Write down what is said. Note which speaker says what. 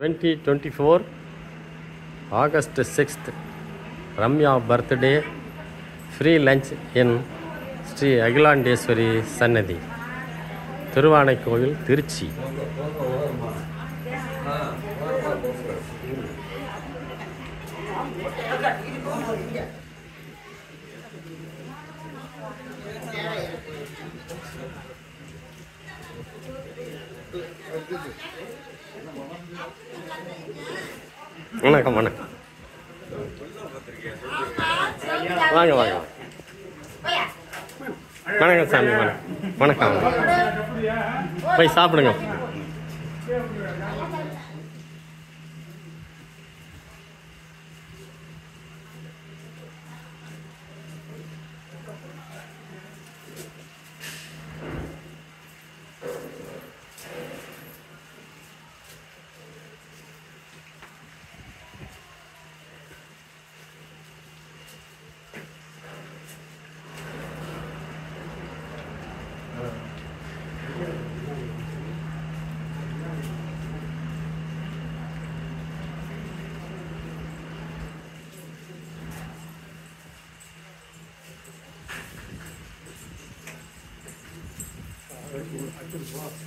Speaker 1: Twenty twenty four August sixth Ramya birthday free lunch in Shri Akilandeswari சன்னதி Thiruvanaikoil Trichy Thank. வணக்கம் வணக்கம். வாங்க வாங்க வணக்கம் சாமி வணக்கம். வணக்கம். போய் சாப்பிடுங்க. could, I could have lost.